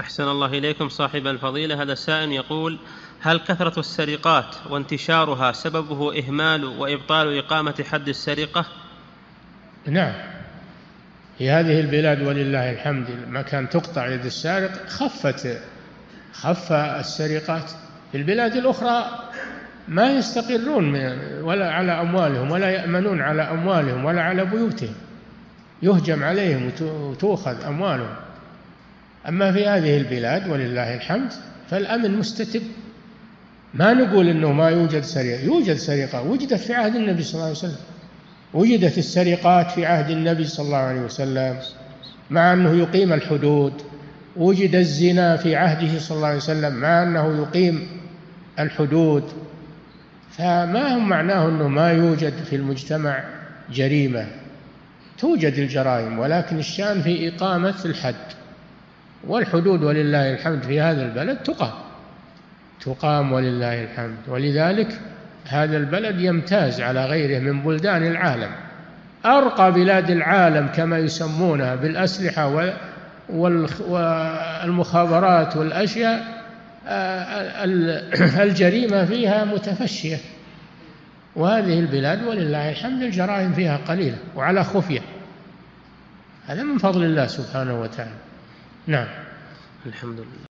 أحسن الله إليكم صاحب الفضيلة. هذا سائل يقول هل كثرة السرقات وانتشارها سببه إهمال وإبطال إقامة حد السرقة؟ نعم. في هذه البلاد ولله الحمد ما كان تقطع يد السارق خفت خف السرقات. في البلاد الأخرى ما يستقرون ولا على أموالهم ولا يأمنون على أموالهم ولا على بيوتهم. يهجم عليهم وتؤخذ أموالهم. أما في هذه البلاد ولله الحمد فالأمن مستتب. ما نقول أنه ما يوجد سرقة يوجد سرقة. وجدت في عهد النبي صلى الله عليه وسلم. وجدت السرقات في عهد النبي صلى الله عليه وسلم مع أنه يقيم الحدود. وجد الزنا في عهده صلى الله عليه وسلم مع أنه يقيم الحدود. فما هم معناه أنه ما يوجد في المجتمع جريمة؟ توجد الجرائم ولكن الشأن في إقامة الحد. والحدود ولله الحمد في هذا البلد تقام. تقام ولله الحمد. ولذلك هذا البلد يمتاز على غيره من بلدان العالم. أرقى بلاد العالم كما يسمونها بالأسلحة والمخابرات والأشياء الجريمة فيها متفشية. وهذه البلاد ولله الحمد الجرائم فيها قليلة وعلى خفية. هذا من فضل الله سبحانه وتعالى. نعم. الحمد لله.